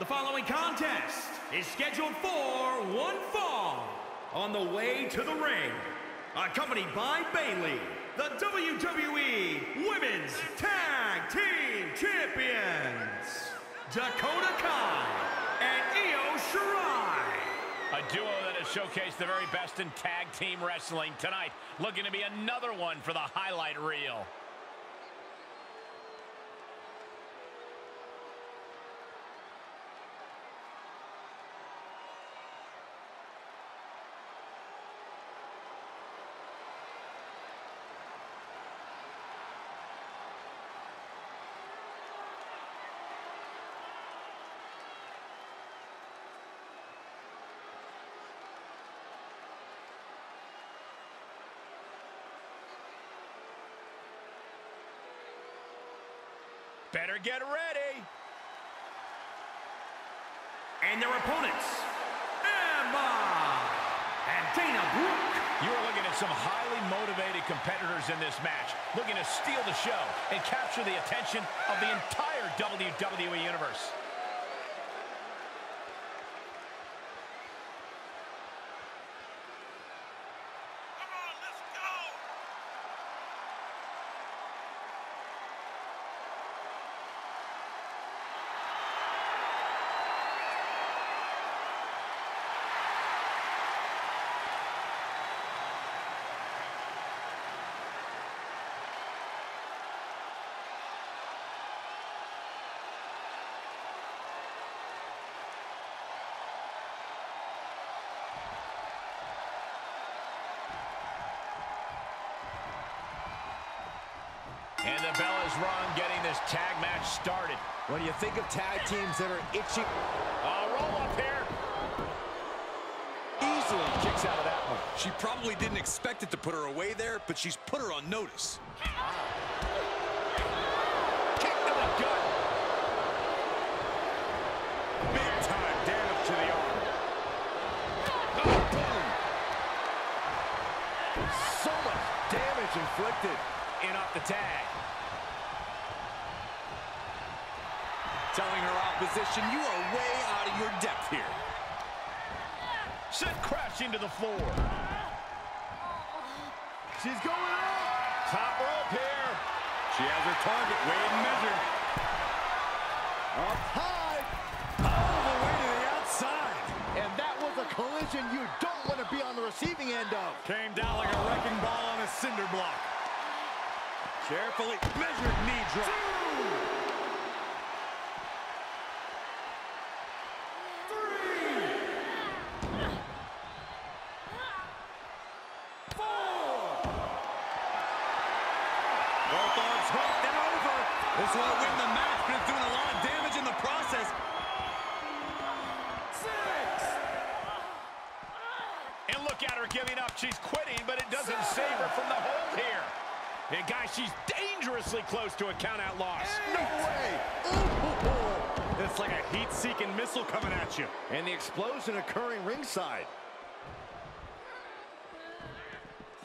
The following contest is scheduled for one fall. On the way to the ring, accompanied by Bayley, the WWE Women's Tag Team Champions, Dakota Kai and Io Shirai. A duo that has showcased the very best in tag team wrestling tonight, looking to be another one for the highlight reel. Better get ready. And their opponents, Emma and Dana Brooke. You are looking at some highly motivated competitors in this match, looking to steal the show and capture the attention of the entire WWE Universe. And the bell is rung, getting this tag match started. When you think of tag teams that are itchy, Uh, roll up here. easily kicks out of that one. She probably didn't expect it to put her away there, but she's put her on notice. Kick to the gut. Big time damage to the arm. Oh, boom. So much damage inflicted. In off the tag. Telling her opposition, you are way out of your depth here. Sent crashing to the floor. She's going up. Top rope here. She has her target weighed and measured. Up high. All the way to the outside. And that was a collision you don't want to be on the receiving end of. Came down like a wrecking ball on a cinder block. Carefully measured knee drop. Both arms hooked and over. This won't win the match, but it's doing a lot of damage in the process. And look at her giving up. She's quitting, but it doesn't save her from the hold here. And guys, she's dangerously close to a count-out loss. No way. Ooh. It's like a heat-seeking missile coming at you. And the explosion occurring ringside.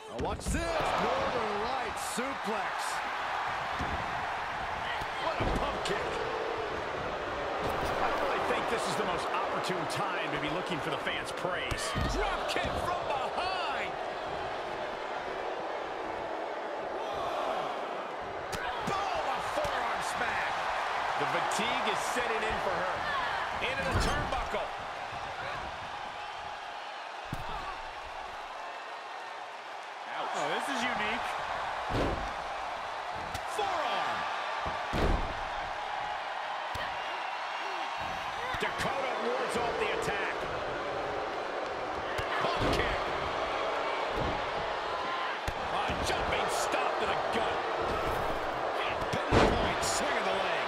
Now watch this. Northern Light suplex. What a pump kick. I really think this is the most opportune time to be looking for the fans' praise. Drop kick from behind. Boom, a forearm smack. The fatigue is setting in for her. Into the turnbuckle. Oh, this is unique. Forearm. Dakota wards off the attack. Pump kick. A jumping stop to the gut. Pinpoint swing of the leg.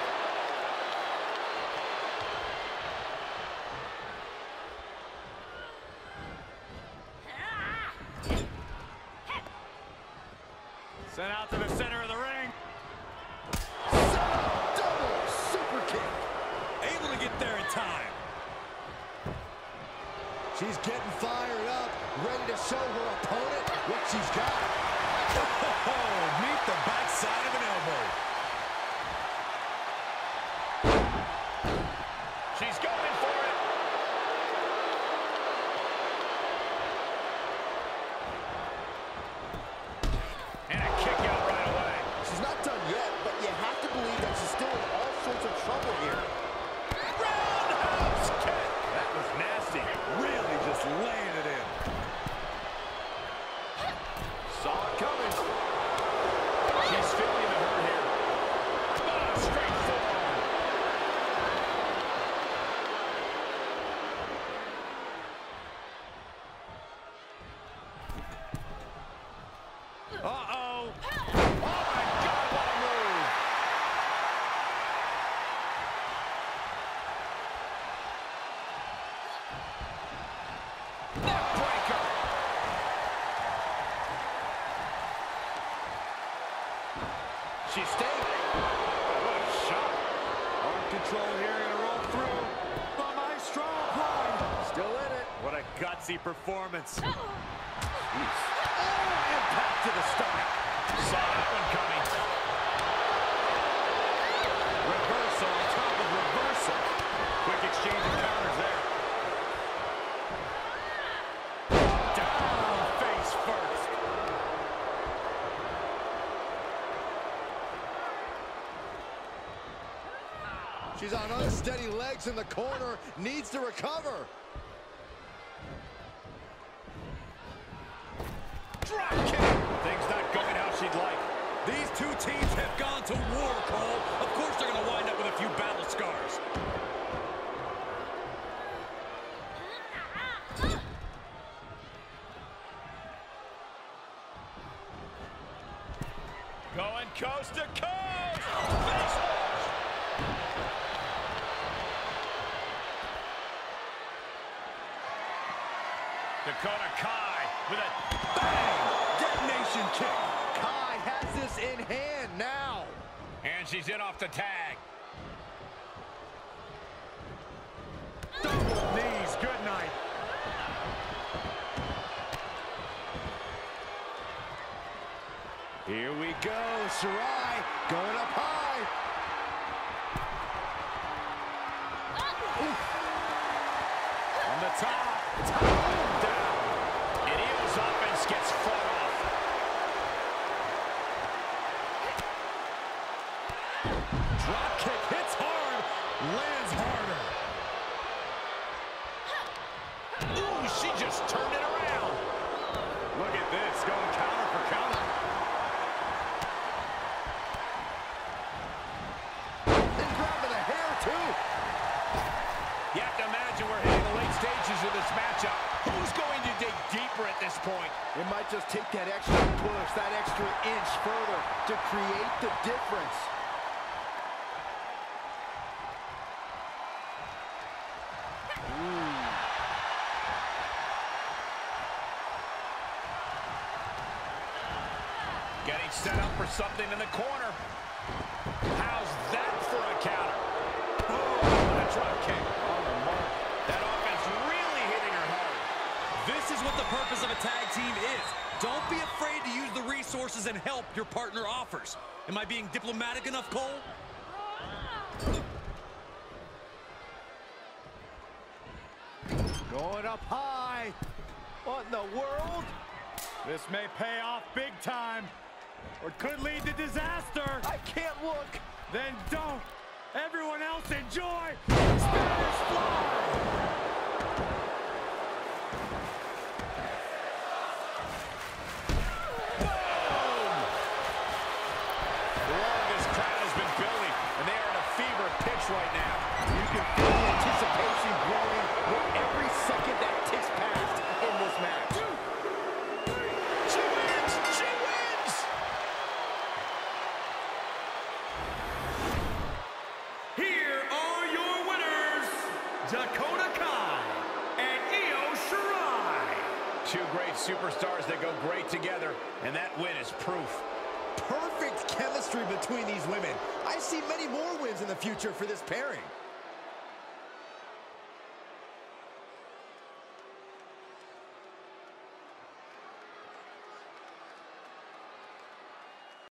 Sent out to the center of the ring. Double super kick. Able to get there in time. She's getting fired up, ready to show her opponent what she's got. Oh, meet the backside of an elbow. She's going Uh-oh. Oh, my God, what a move. Neckbreaker. She's staying. What a shot. Arm control here, gonna roll through. The Maestro applied. Still in it. What a gutsy performance. Oh, impact to the stomach. Saw that one coming. Reversal on top of reversal. Quick exchange of counters there. Down face first. She's on unsteady legs in the corner. Needs to recover. Dakota Kai with a bang. Detonation kick. Kai has this in hand now. And she's in off the tag. Double knees, good night. Here we go. Shirai going up high. On the top. Top and down. And Io's offense gets fought off. Drop kick hits hard. Lands harder. Ooh, she just turned it around. Look at this. Going counter for counter. And grabbing the hair, too. You have to imagine we're hitting the late stages of this matchup. Who's going to dig deeper at this point? It might just take that extra push, that extra inch further to create the difference. Getting set up for something in the corner. How's that for a counter? Oh, a drop kick. On the mark. That offense really hitting her hard. This is what the purpose of a tag team is. Don't be afraid to use the resources and help your partner offers. Am I being diplomatic enough, Cole? Going up high. What in the world? This may pay off big time. Or could lead to disaster. I can't look. Then don't. Everyone else enjoy. Spanish fly. Superstars that go great together, and that win is proof. Perfect chemistry between these women. I see many more wins in the future for this pairing.